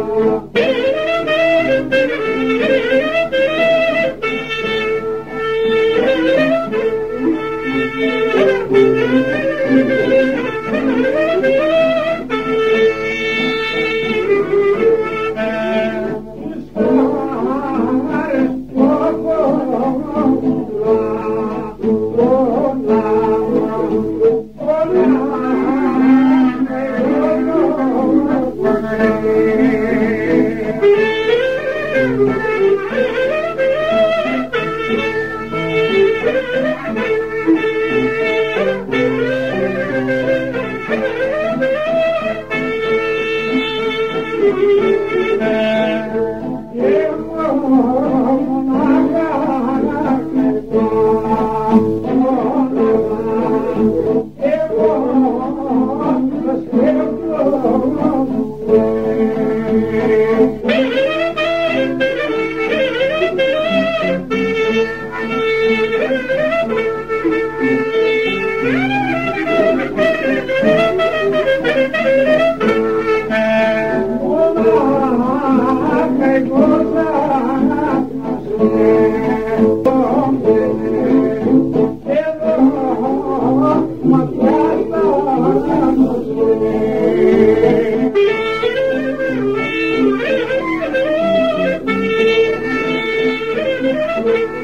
Thank you. there. Thank you.